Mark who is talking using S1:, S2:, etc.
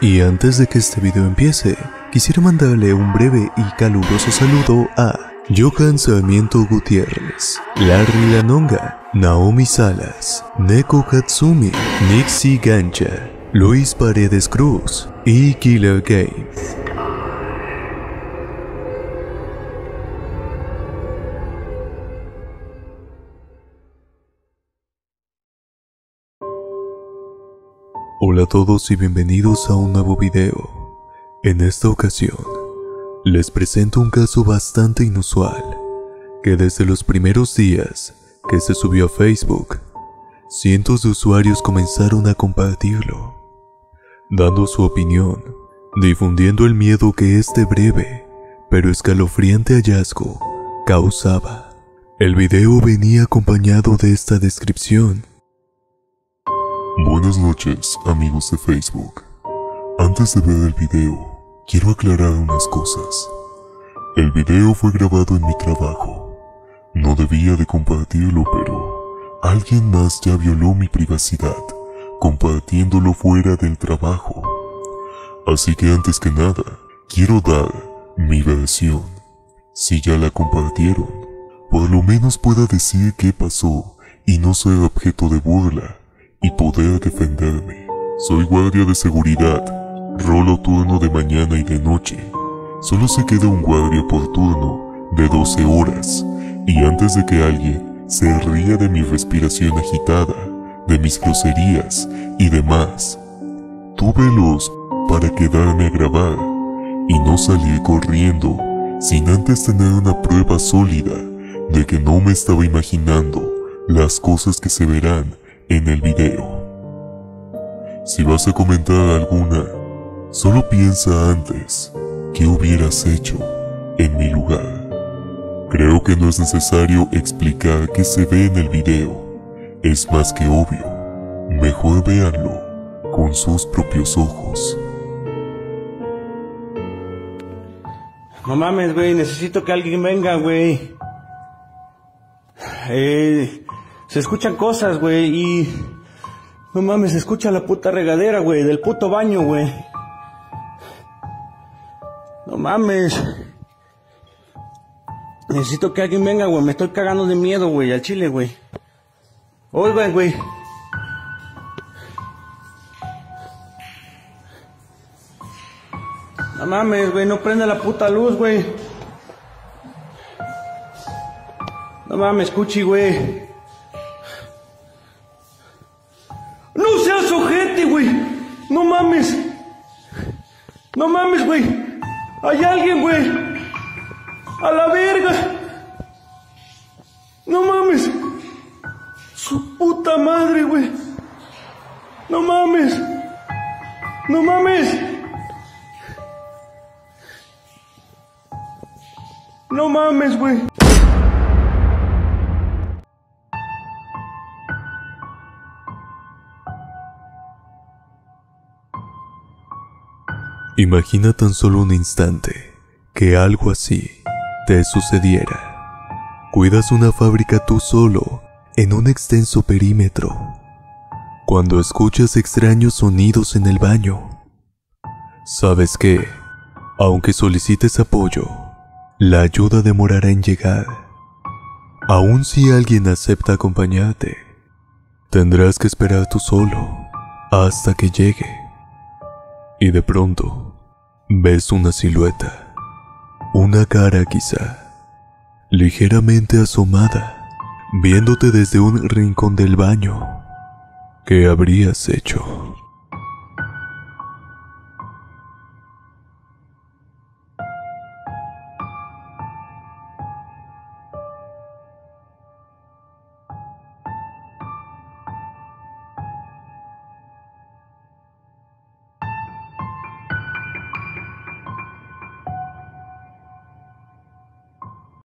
S1: Y antes de que este video empiece, quisiera mandarle un breve y caluroso saludo a Johan Sarmiento Gutiérrez, Larry Lanonga, Naomi Salas, Neko Katsumi, Nixie Gancha, Luis Paredes Cruz y Killer Games. Hola a todos y bienvenidos a un nuevo video. En esta ocasión, les presento un caso bastante inusual, que desde los primeros días que se subió a Facebook, cientos de usuarios comenzaron a compartirlo, dando su opinión, difundiendo el miedo que este breve pero escalofriante hallazgo causaba. El video venía acompañado de esta descripción
S2: Buenas noches, amigos de Facebook. Antes de ver el video, quiero aclarar unas cosas. El video fue grabado en mi trabajo. No debía de compartirlo, pero alguien más ya violó mi privacidad, compartiéndolo fuera del trabajo. Así que antes que nada, quiero dar mi versión. Si ya la compartieron, por lo menos pueda decir qué pasó y no ser objeto de burla y poder defenderme. Soy guardia de seguridad, rolo turno de mañana y de noche. Solo se queda un guardia por turno de 12 horas y antes de que alguien se ría de mi respiración agitada, de mis groserías y demás, tuve luz para quedarme a grabar y no salir corriendo sin antes tener una prueba sólida de que no me estaba imaginando las cosas que se verán en el video. Si vas a comentar alguna, solo piensa antes qué hubieras hecho en mi lugar. Creo que no es necesario explicar qué se ve en el video. Es más que obvio. Mejor véanlo con sus propios ojos.
S3: No mames, güey, necesito que alguien venga, güey. Eh, se escuchan cosas, güey, y... No mames, se escucha la puta regadera, güey, del puto baño, güey. No mames. Necesito que alguien venga, güey. Me estoy cagando de miedo, güey, al chile, güey. Oigan, güey. No mames, güey, no prende la puta luz, güey. No mames, cuchi, güey. No mames, güey. Hay alguien, güey. A la verga. No mames. Su puta madre, güey. No mames. No mames. No mames, güey.
S1: Imagina tan solo un instante que algo así te sucediera. Cuidas una fábrica tú solo en un extenso perímetro. Cuando escuchas extraños sonidos en el baño, sabes que, aunque solicites apoyo, la ayuda demorará en llegar. Aun si alguien acepta acompañarte, tendrás que esperar tú solo hasta que llegue. Y de pronto, ves una silueta, una cara quizá, ligeramente asomada, viéndote desde un rincón del baño. ¿Qué habrías hecho?